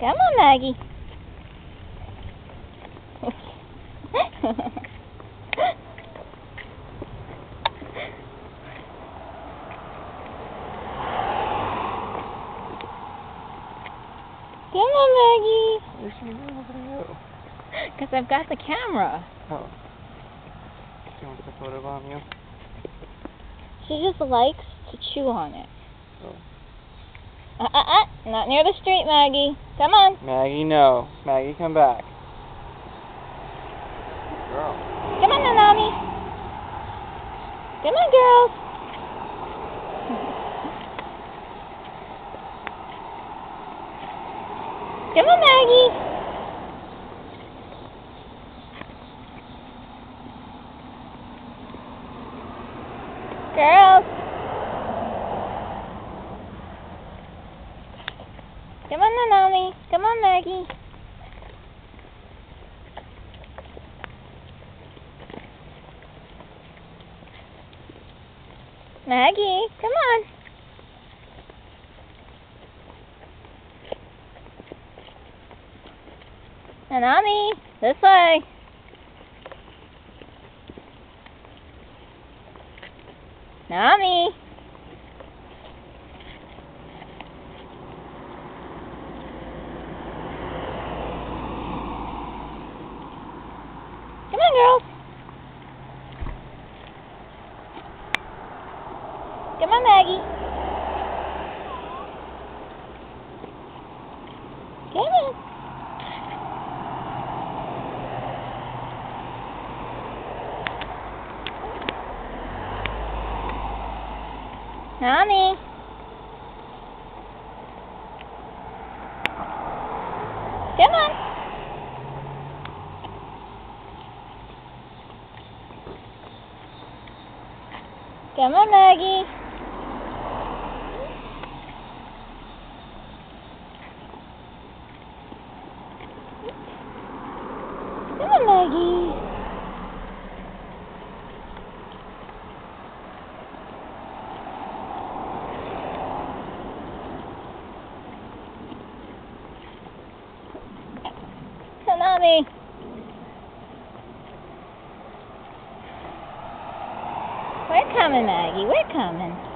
Come on, Maggie. Come on, Maggie. Where's she going over to Because I've got the camera. Oh. She wants to photobomb you? She just likes to chew on it. Oh. Uh, uh, uh. Not near the street, Maggie. Come on. Maggie, no. Maggie, come back. Girl. Come on, Nanami. Come on, girls. Come on, Maggie. Girls. Come on, Nanami. Come on, Maggie. Maggie, come on. Nanami, this way. Nami. Girls. Come on, Maggie. Come on. Nami. Come on. Come on, Maggie. Come on, Maggie. Tsunami. We're coming, Maggie. We're coming.